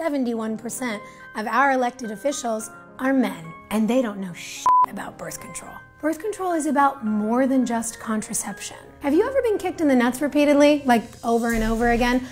71% of our elected officials are men, and they don't know shit about birth control. Birth control is about more than just contraception. Have you ever been kicked in the nuts repeatedly, like over and over again?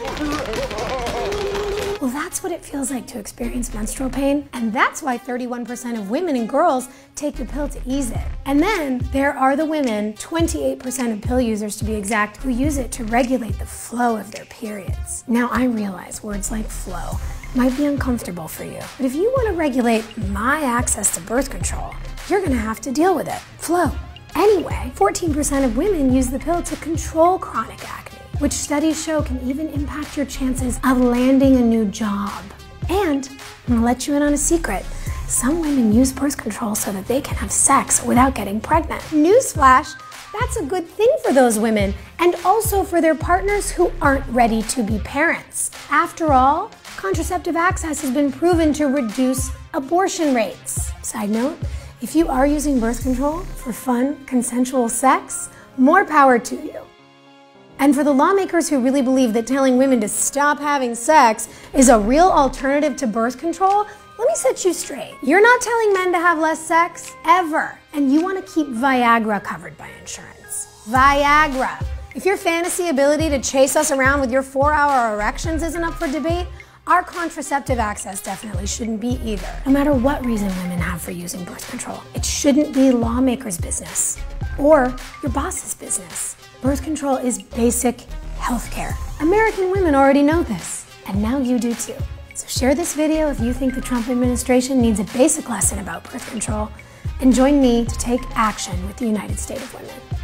Well, that's what it feels like to experience menstrual pain, and that's why 31% of women and girls take the pill to ease it. And then there are the women, 28% of pill users to be exact, who use it to regulate the flow of their periods. Now, I realize words like flow might be uncomfortable for you, but if you want to regulate my access to birth control, you're going to have to deal with it. Flow. Anyway, 14% of women use the pill to control chronic acne which studies show can even impact your chances of landing a new job. And I'm gonna let you in on a secret. Some women use birth control so that they can have sex without getting pregnant. Newsflash, that's a good thing for those women and also for their partners who aren't ready to be parents. After all, contraceptive access has been proven to reduce abortion rates. Side note, if you are using birth control for fun, consensual sex, more power to you. And for the lawmakers who really believe that telling women to stop having sex is a real alternative to birth control, let me set you straight. You're not telling men to have less sex, ever. And you want to keep Viagra covered by insurance. Viagra. If your fantasy ability to chase us around with your four hour erections isn't up for debate, our contraceptive access definitely shouldn't be either. No matter what reason women have for using birth control, it shouldn't be lawmakers' business or your boss's business. Birth control is basic healthcare. American women already know this, and now you do too. So share this video if you think the Trump administration needs a basic lesson about birth control, and join me to take action with the United State of Women.